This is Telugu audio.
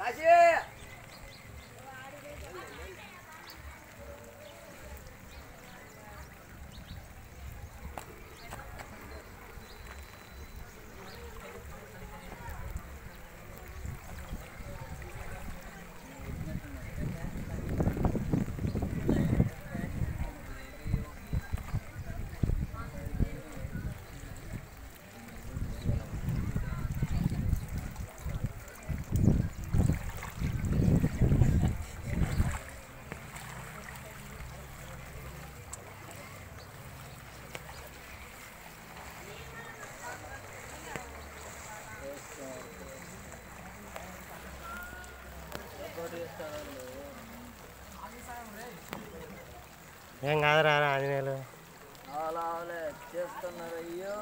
感谢。ఏం కాదురా ఆంజనేయులు? అలా అవలే చేస్తున్నారు అయ్యో